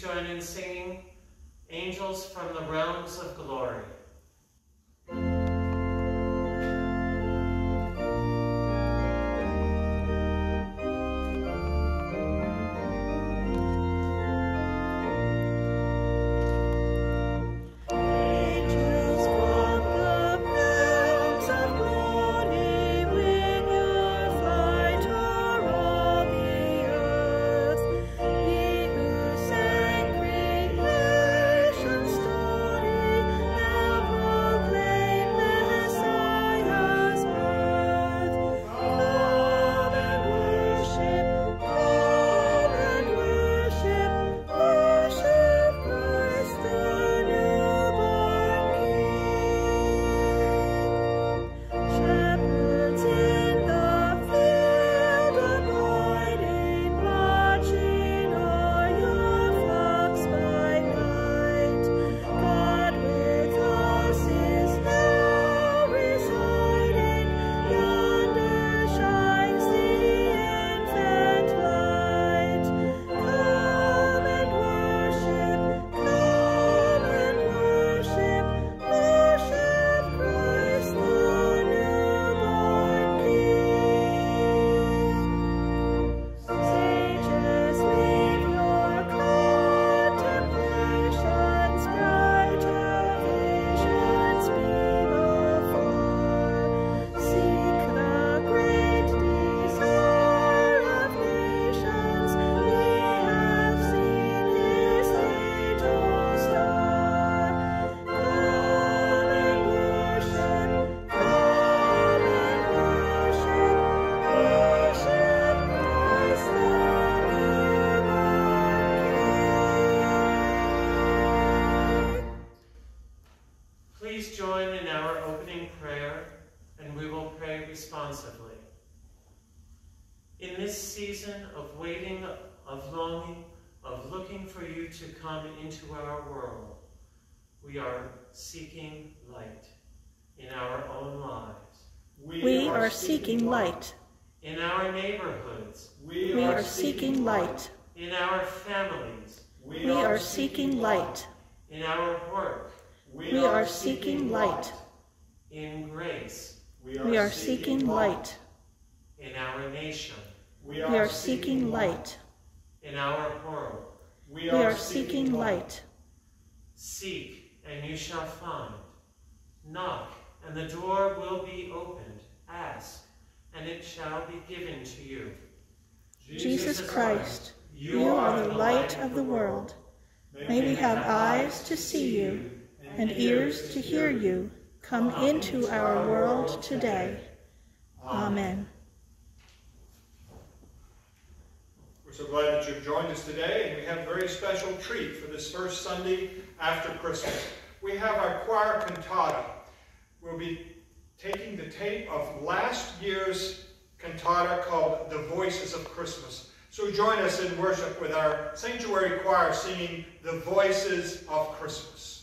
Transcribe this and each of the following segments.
join in singing Angels from the Realms of Glory. Into our world, we are seeking light in our own lives. We, we are, are seeking light. In our neighborhoods. We, we are seeking light. In our families. We, we are seeking light. In our work. We are seeking light. In grace. We are seeking light. In our nation. We are seeking light. In our world. We are, we are seeking, seeking light. Seek, and you shall find. Knock, and the door will be opened. Ask, and it shall be given to you. Jesus Christ, you are the light of the world. May we have eyes to see you and ears to hear you come into our world today. Amen. We're so glad that you've joined us today, and we have a very special treat for this first Sunday after Christmas. We have our choir cantata. We'll be taking the tape of last year's cantata called The Voices of Christmas. So join us in worship with our sanctuary choir singing The Voices of Christmas.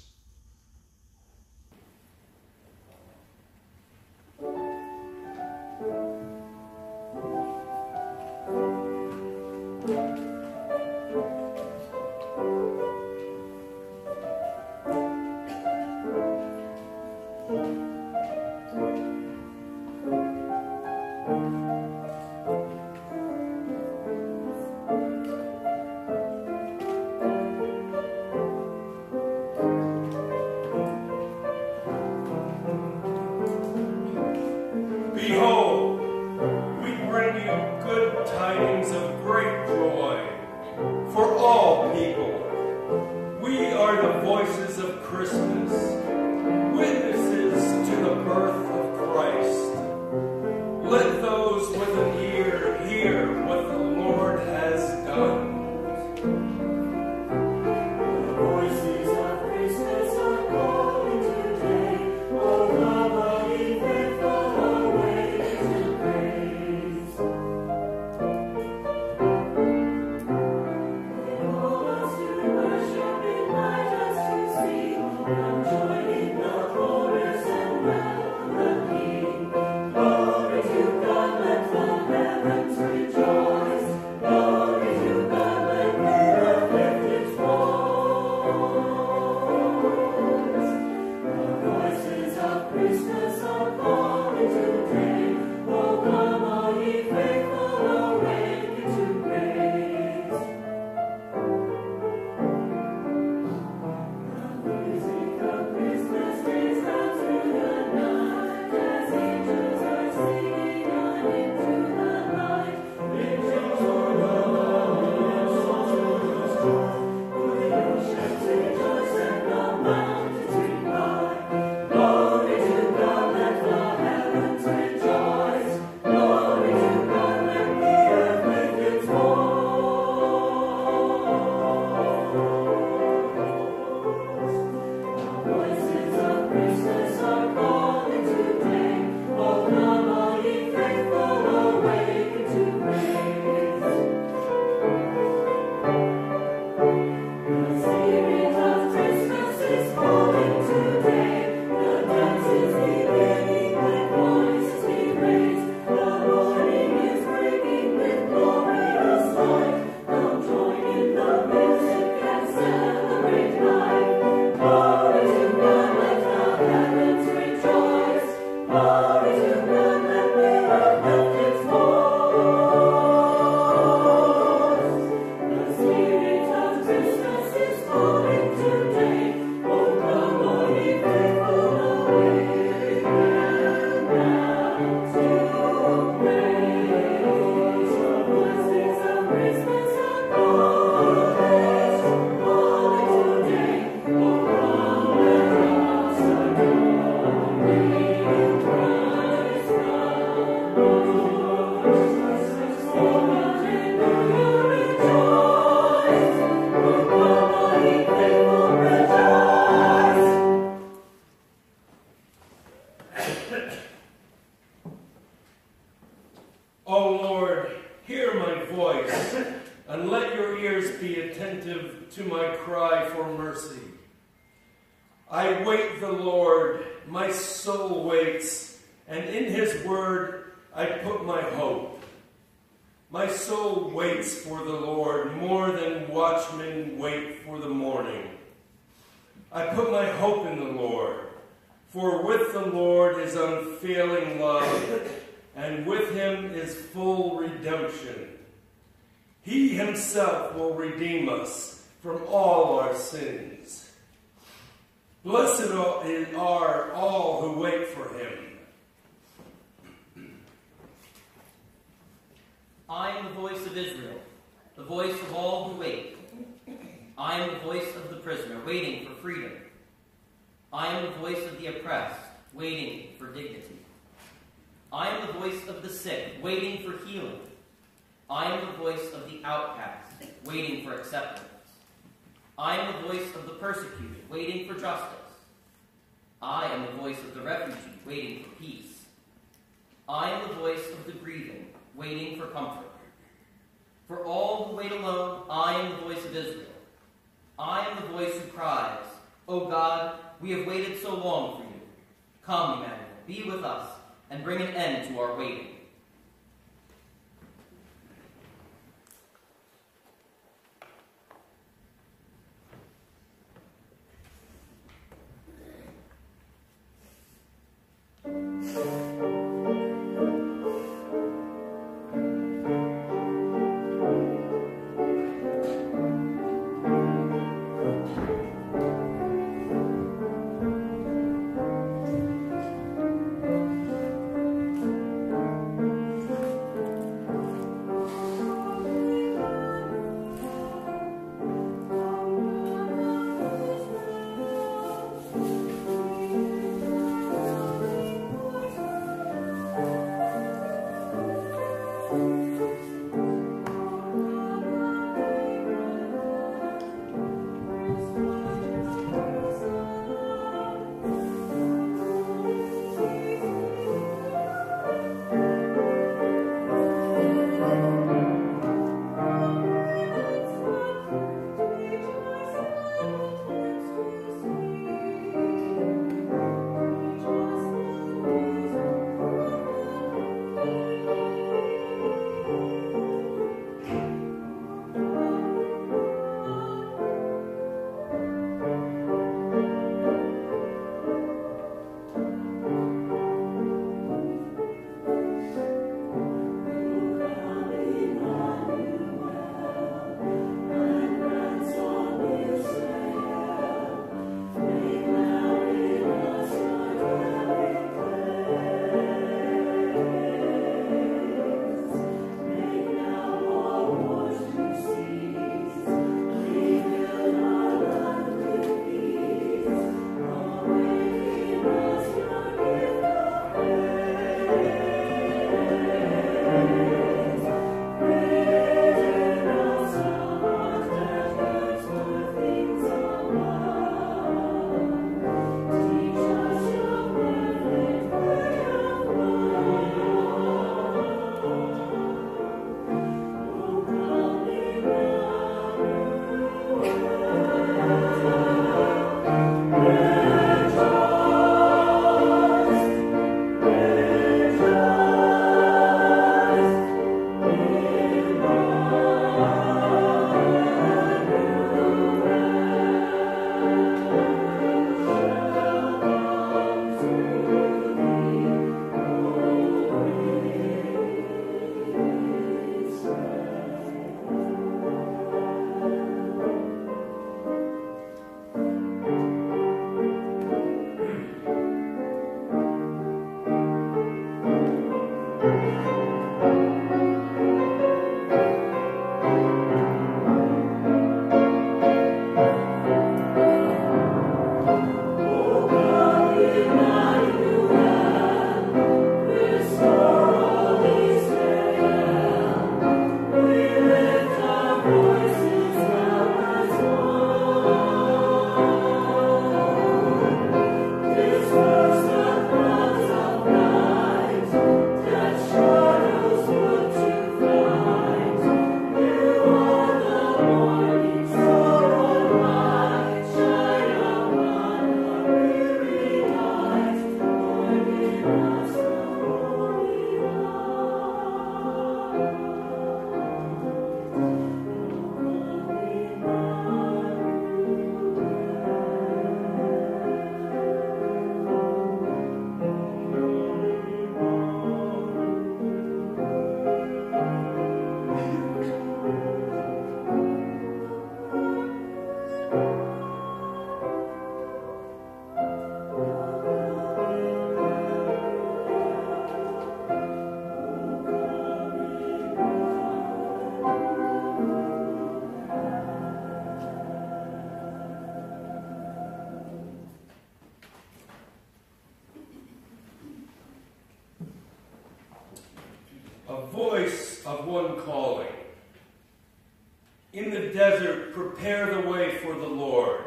Prepare the way for the Lord.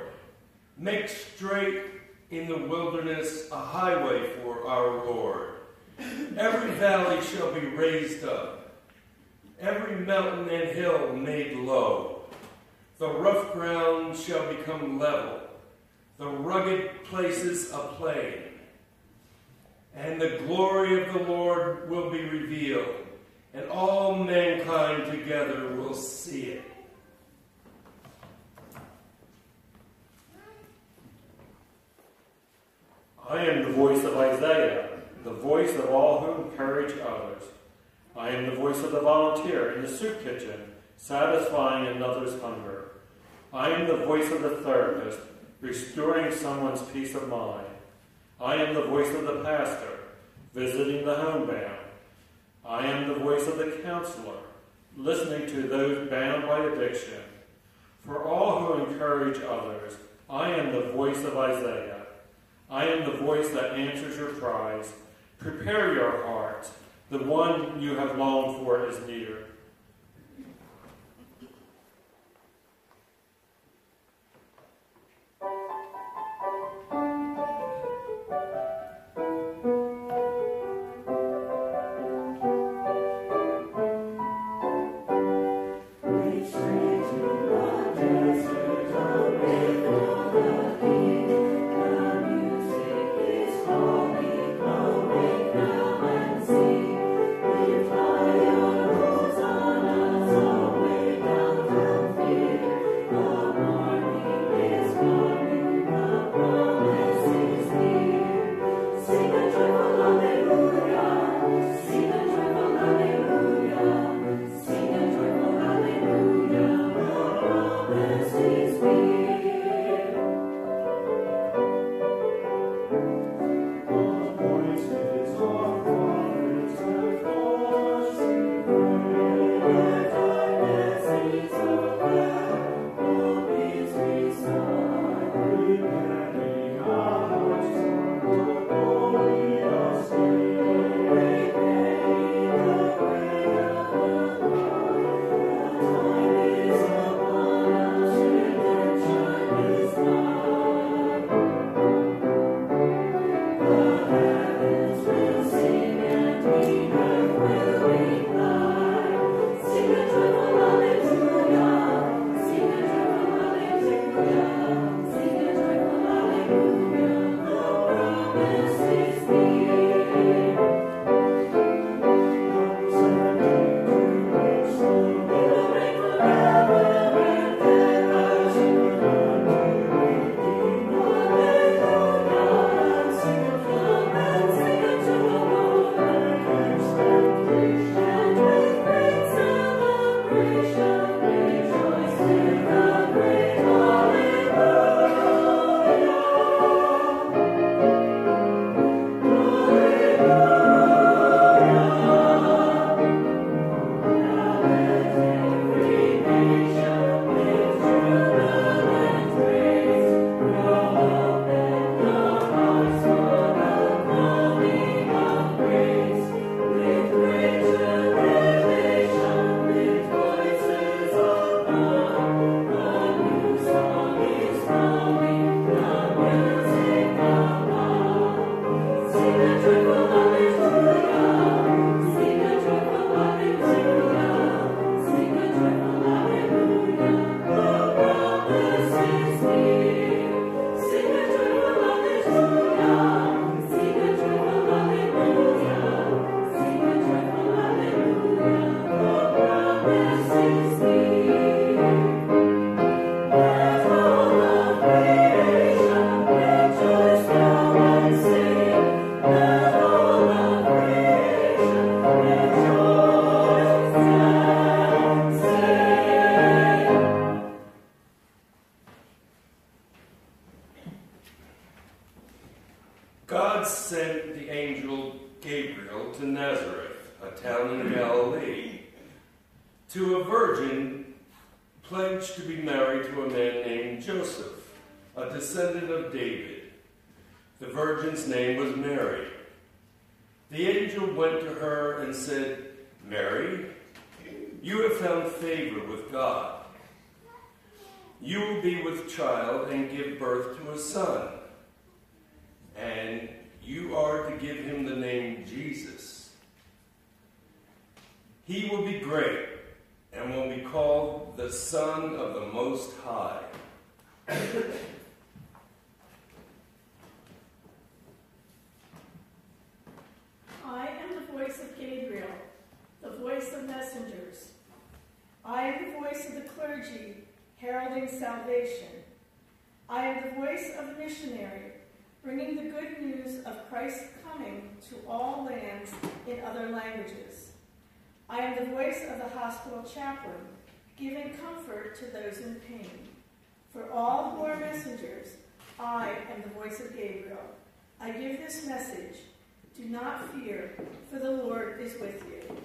Make straight in the wilderness a highway for our Lord. Every valley shall be raised up, every mountain and hill made low. The rough ground shall become level, the rugged places a plain. And the glory of the Lord will be revealed, and all mankind together will see it. I am the voice of Isaiah, the voice of all who encourage others. I am the voice of the volunteer in the soup kitchen, satisfying another's hunger. I am the voice of the therapist, restoring someone's peace of mind. I am the voice of the pastor, visiting the homebound. I am the voice of the counselor, listening to those bound by addiction. For all who encourage others, I am the voice of Isaiah. I am the voice that answers your cries. Prepare your heart. The one you have longed for is near. to those in pain. For all who are messengers, I am the voice of Gabriel. I give this message, do not fear, for the Lord is with you.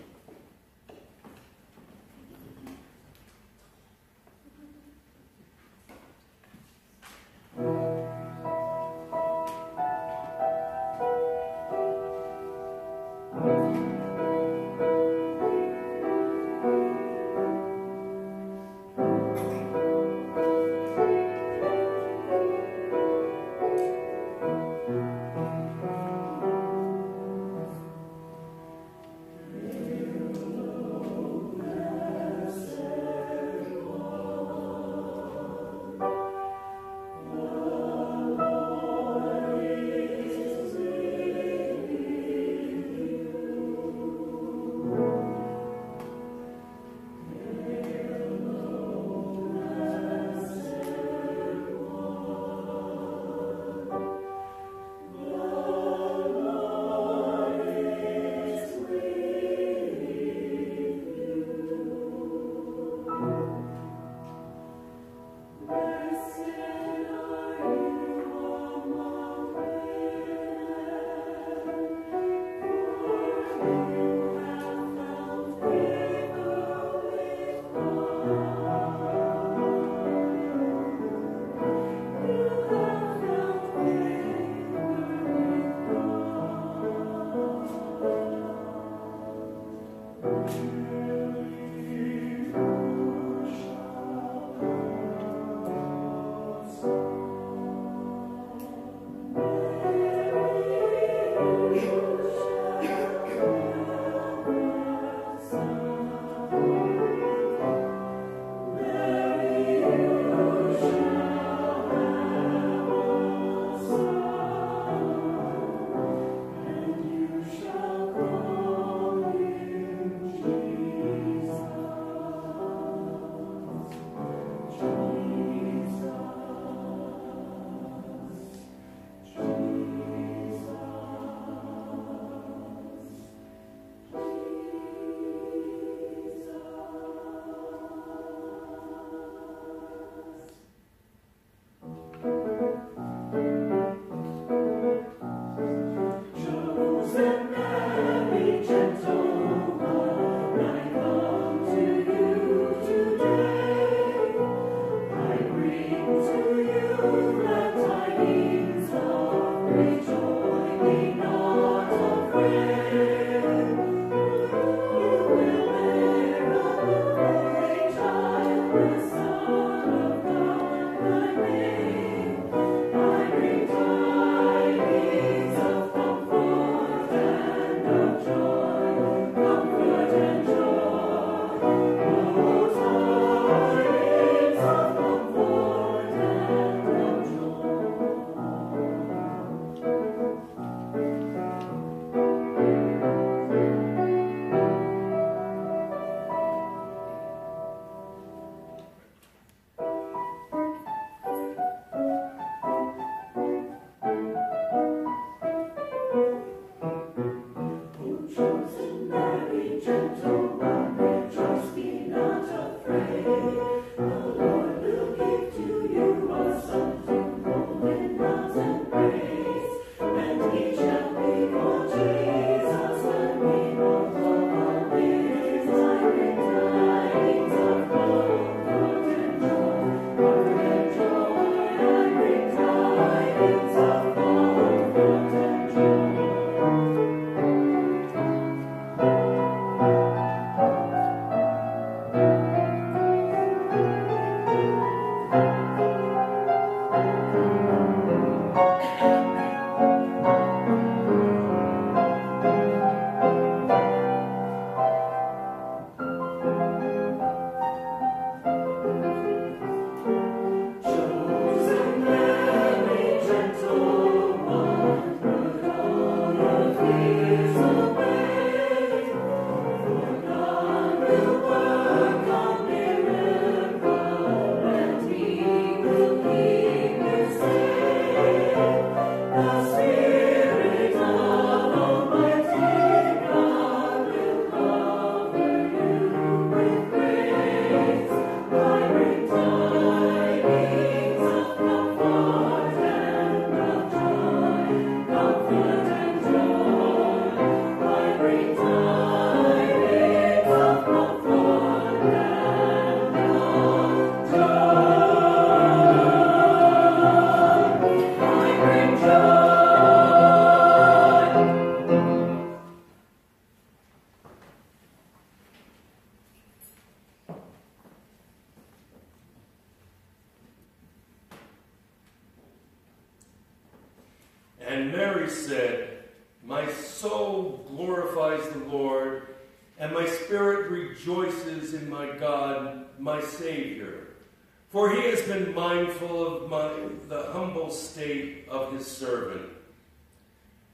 Humble state of his servant.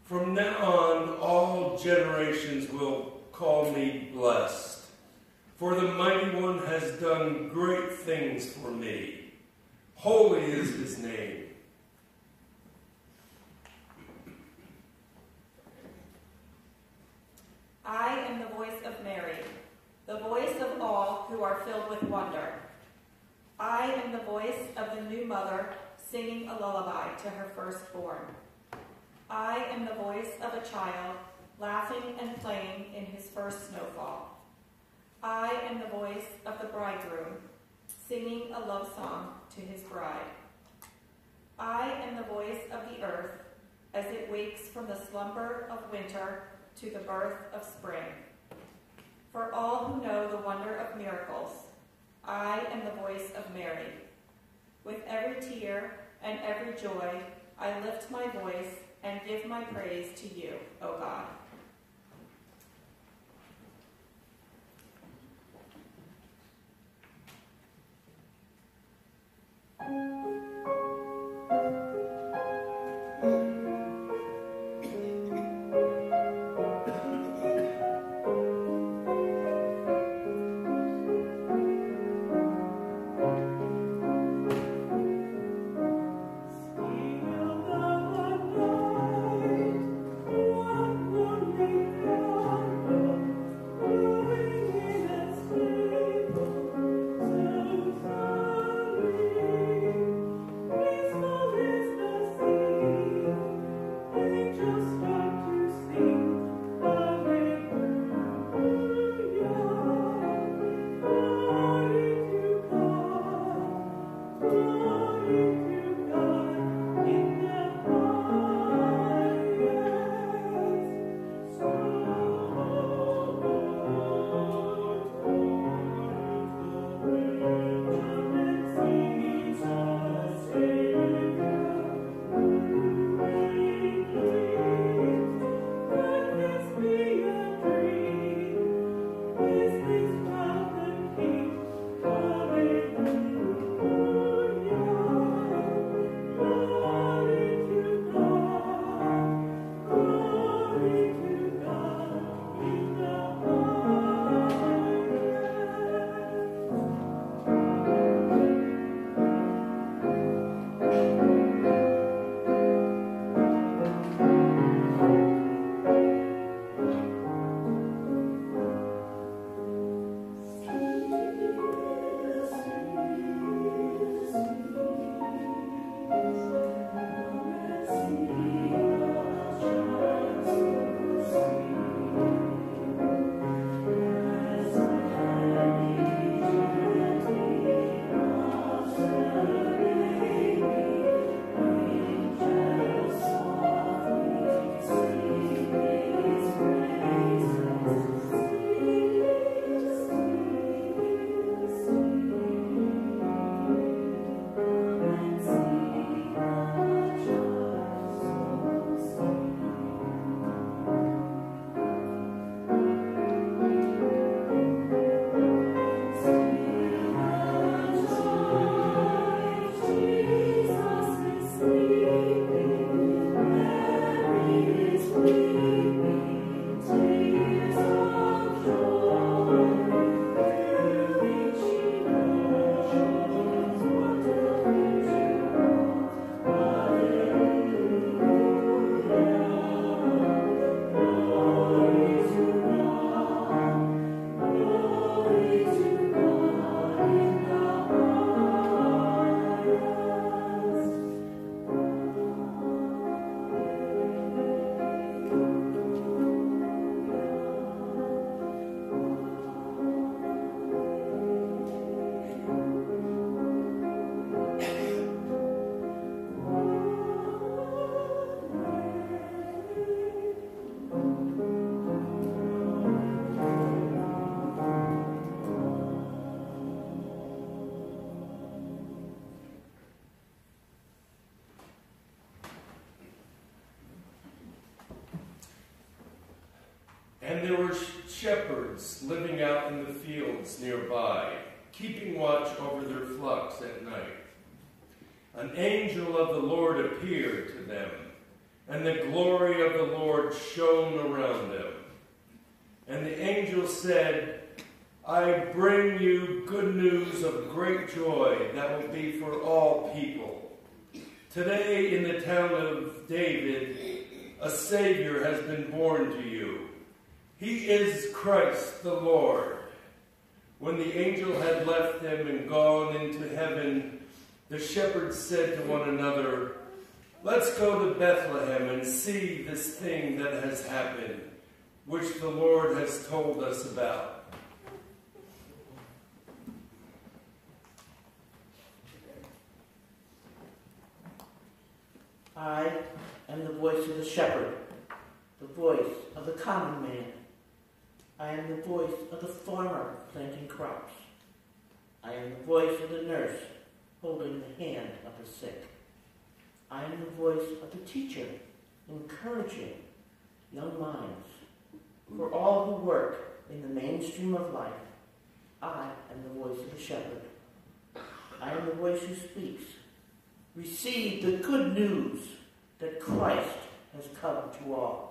From now on, all generations will call me blessed. For the Mighty One has done great things for me. Holy is his name. I am the voice of Mary, the voice of all who are filled with wonder. I am the voice of the new mother singing a lullaby to her firstborn. I am the voice of a child laughing and playing in his first snowfall. I am the voice of the bridegroom singing a love song to his bride. I am the voice of the earth as it wakes from the slumber of winter to the birth of spring. For all who know the wonder of miracles, I am the voice of Mary. With every tear and every joy, I lift my voice and give my praise to you, O God. Sing of were shepherds living out in the fields nearby, keeping watch over their flocks at night. An angel of the Lord appeared to them, and the glory of the Lord shone around them. And the angel said, I bring you good news of great joy that will be for all people. Today in the town of David, a Savior has been born to you. He is Christ the Lord. When the angel had left them and gone into heaven, the shepherds said to one another, Let's go to Bethlehem and see this thing that has happened, which the Lord has told us about. I am the voice of the shepherd, the voice of the common man. I am the voice of the farmer planting crops. I am the voice of the nurse holding the hand of the sick. I am the voice of the teacher encouraging young minds. For all who work in the mainstream of life, I am the voice of the shepherd. I am the voice who speaks. Receive the good news that Christ has come to all.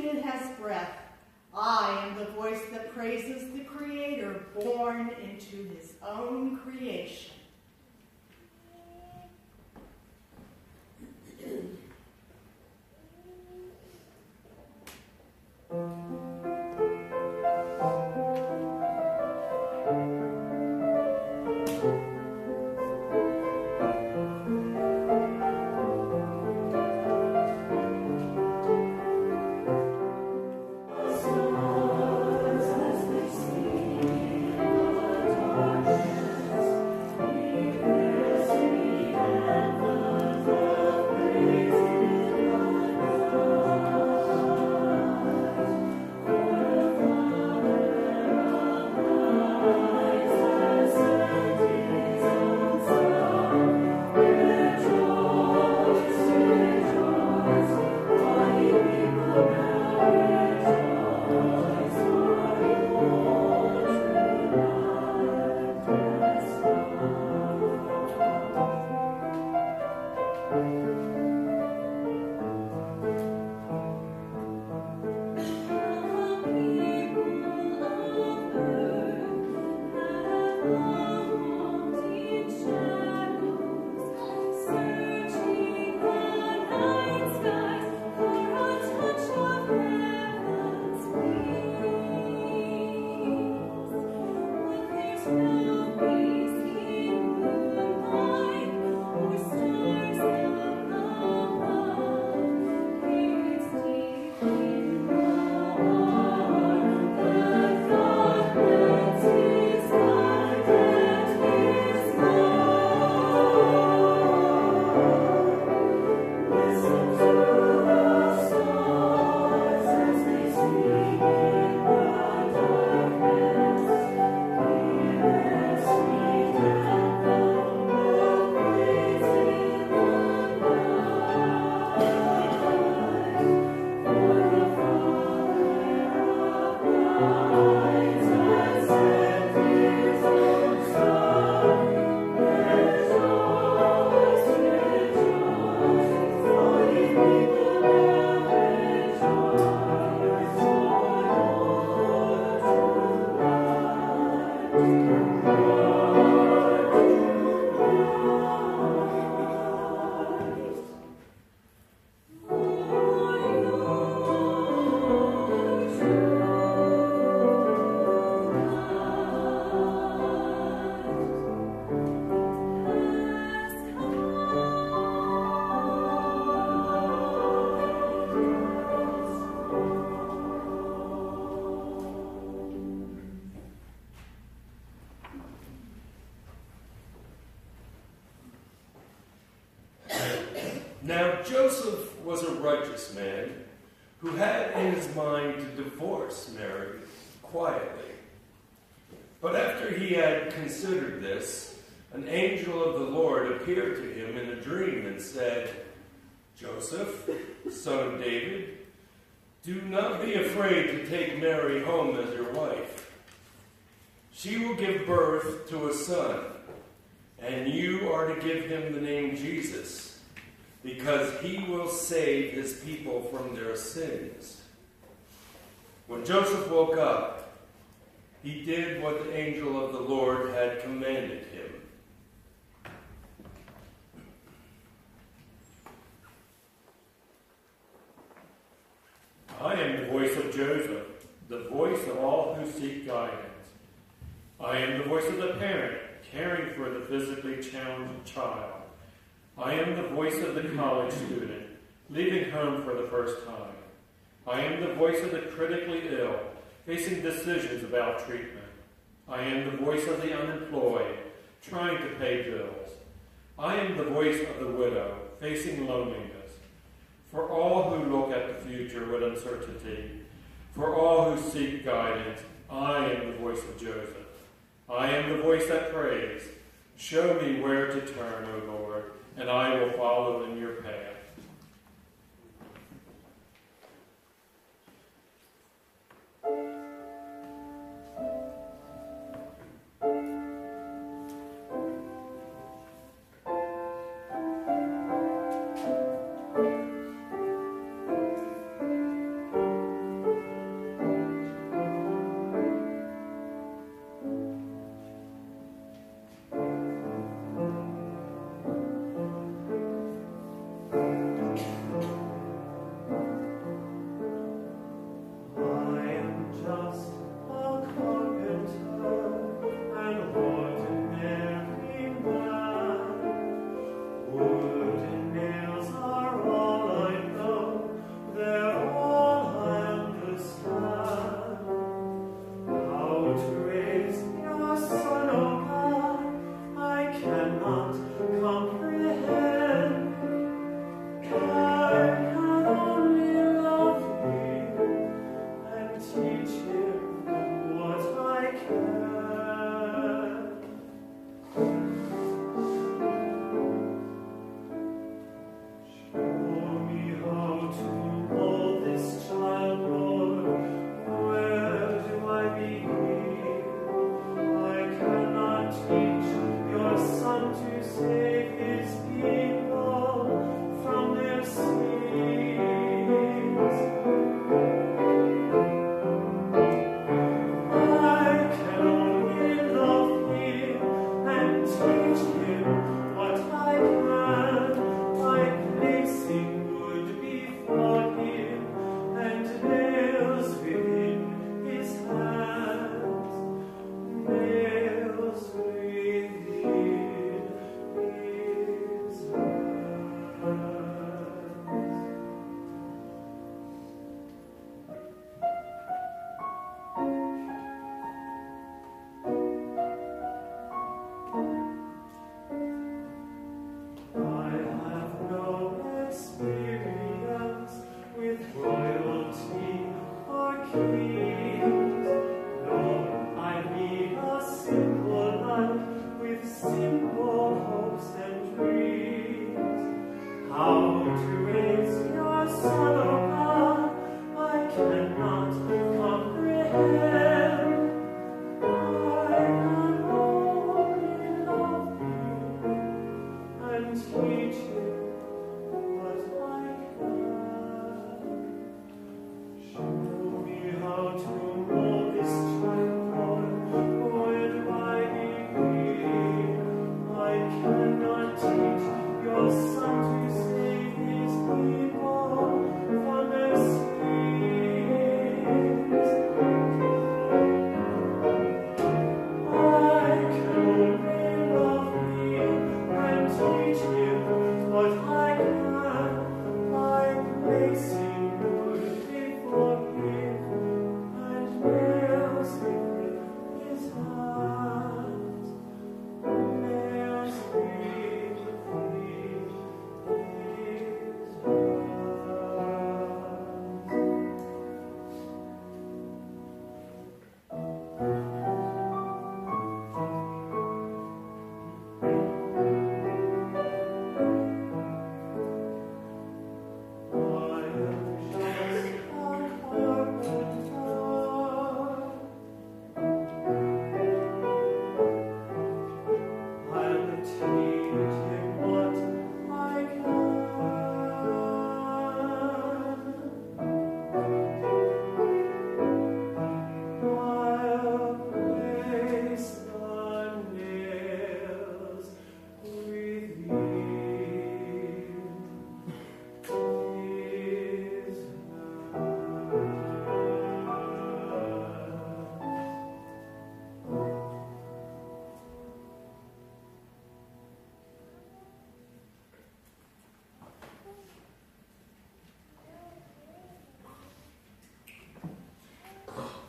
created has breath, I am the voice that praises the Creator born into his own creation. I am the voice of the unemployed, trying to pay bills. I am the voice of the widow, facing loneliness. For all who look at the future with uncertainty, for all who seek guidance, I am the voice of Joseph. I am the voice that prays. Show me where to turn, O Lord, and I will follow in your path.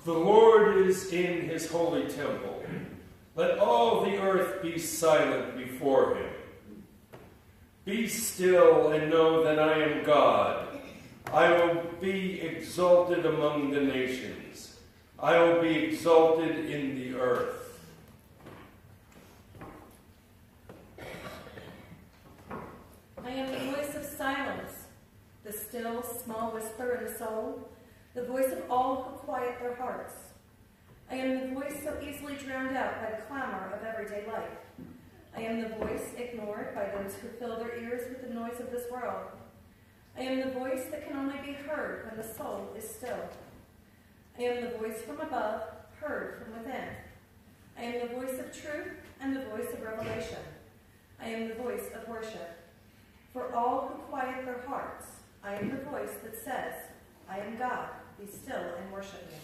The Lord is in his holy temple. Let all the earth be silent before him. Be still and know that I am God. I will be exalted among the nations. I will be exalted in the earth. I am the voice of silence, the still, small whisper in the soul, the voice of all who quiet their hearts. I am the voice so easily drowned out by the clamor of everyday life. I am the voice ignored by those who fill their ears with the noise this world. I am the voice that can only be heard when the soul is still. I am the voice from above, heard from within. I am the voice of truth and the voice of revelation. I am the voice of worship. For all who quiet their hearts, I am the voice that says, I am God, be still and worship me.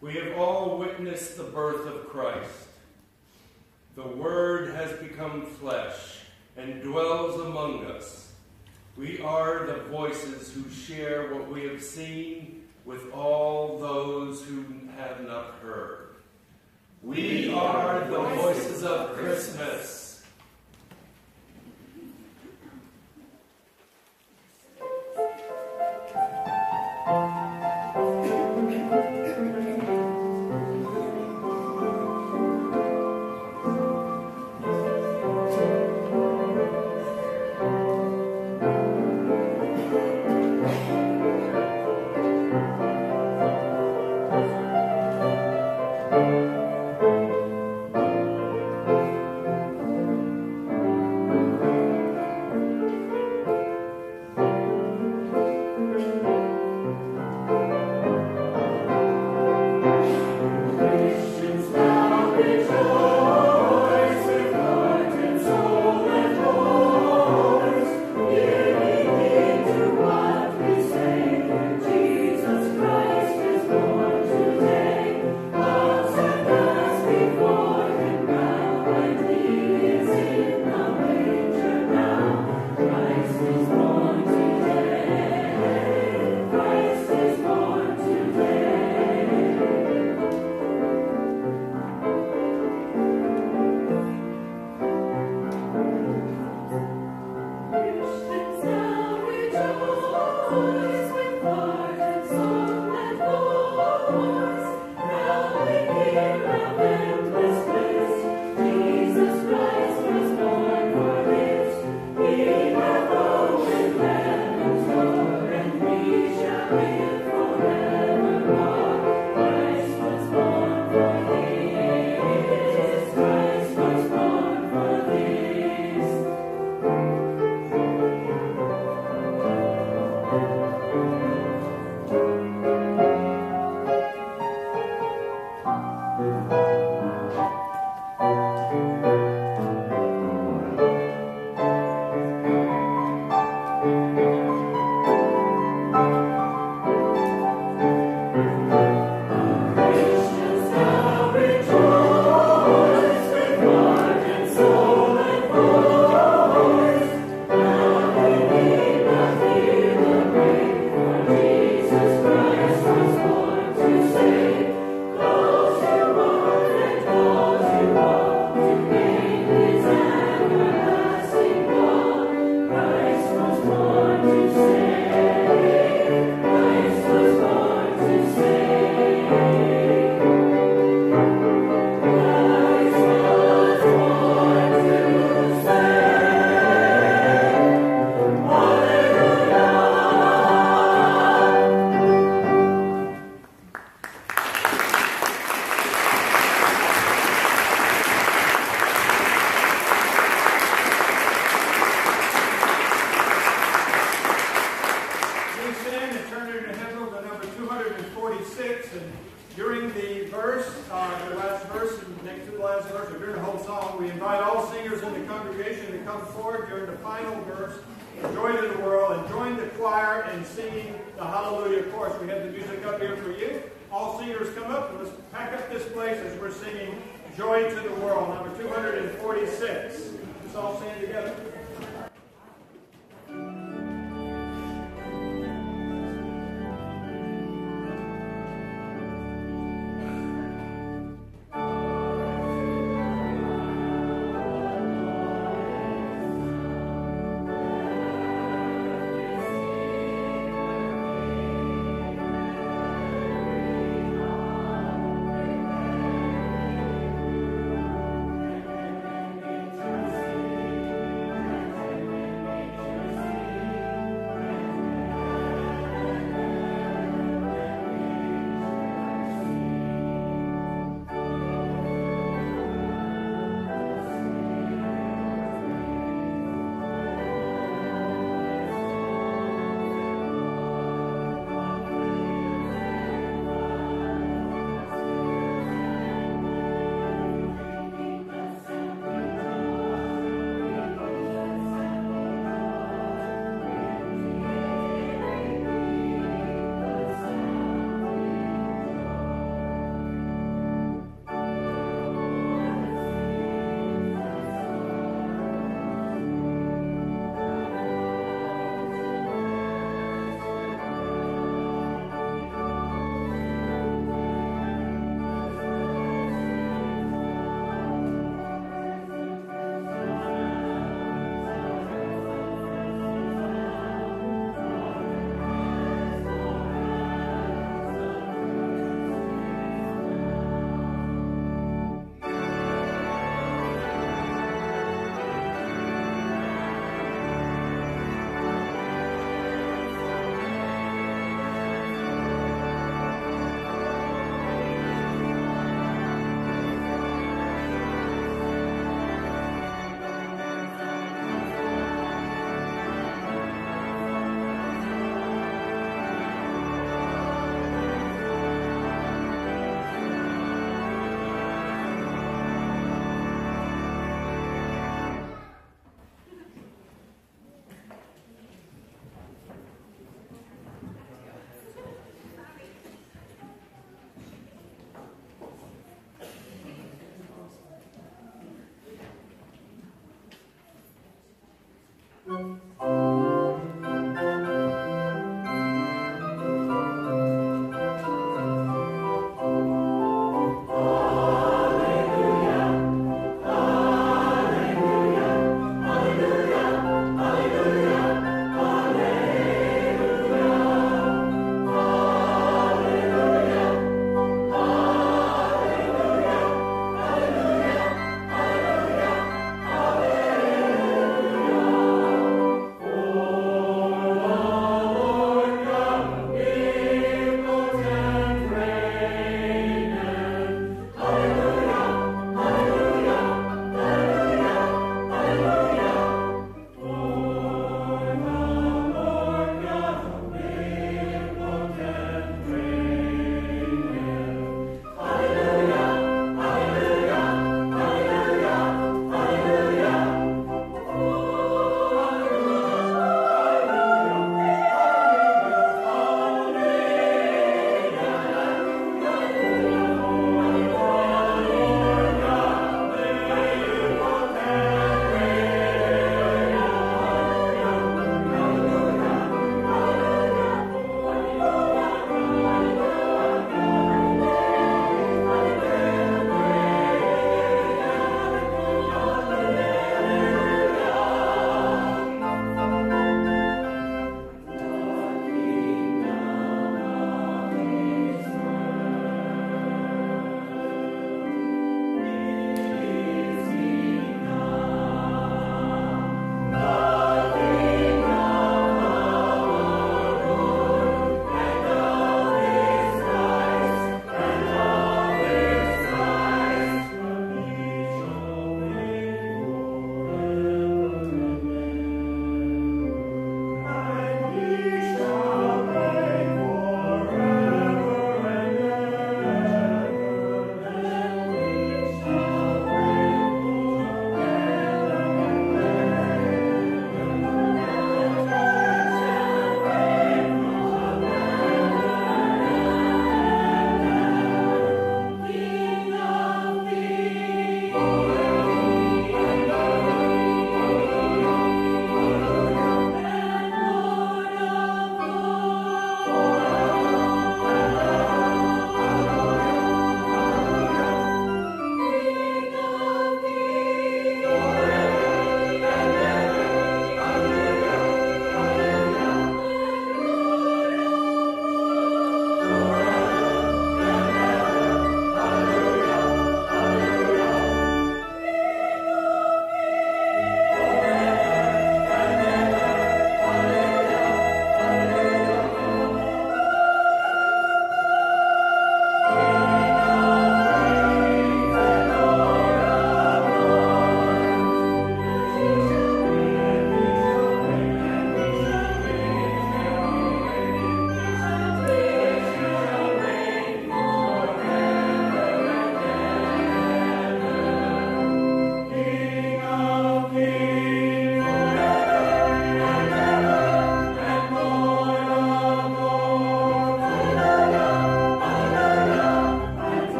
We have all witnessed the birth of Christ. The Word has become flesh and dwells among us. We are the voices who share what we have seen with all those who have not heard. We are the voices of Christmas.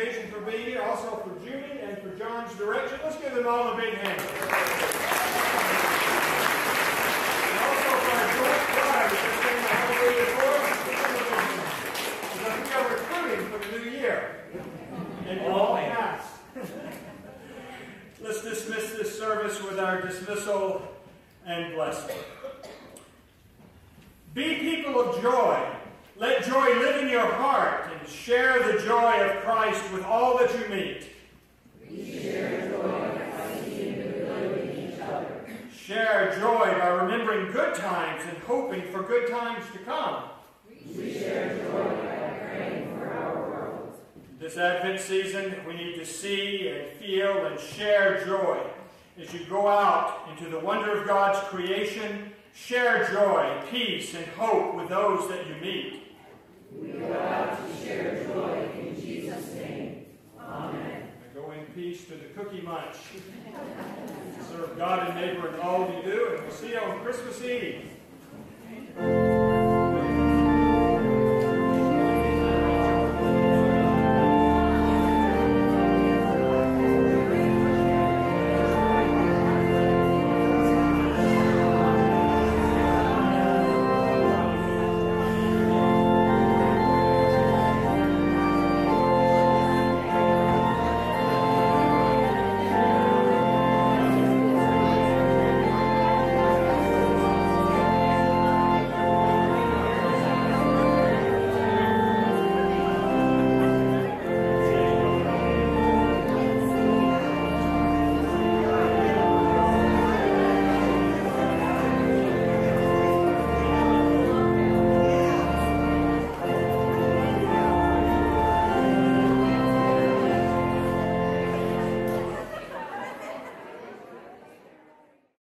Congregation for being here, also for Judy and for John's direction. Let's give them all a big hand. And also for our joint choir that just sang the Hallelujah chorus. Because we are recruiting for the new year. And all passed. Let's dismiss this service with our dismissal and blessing. Be people of joy. Let joy live in your heart share the joy of Christ with all that you meet. We share joy by the good in each other. Share joy by remembering good times and hoping for good times to come. We share joy by praying for our world. This Advent season, we need to see and feel and share joy. As you go out into the wonder of God's creation, share joy, peace, and hope with those that you meet. We go out to share joy in Jesus' name. Amen. And go in peace to the cookie munch. Serve God and neighbor in all you do, and we'll see you on Christmas Eve.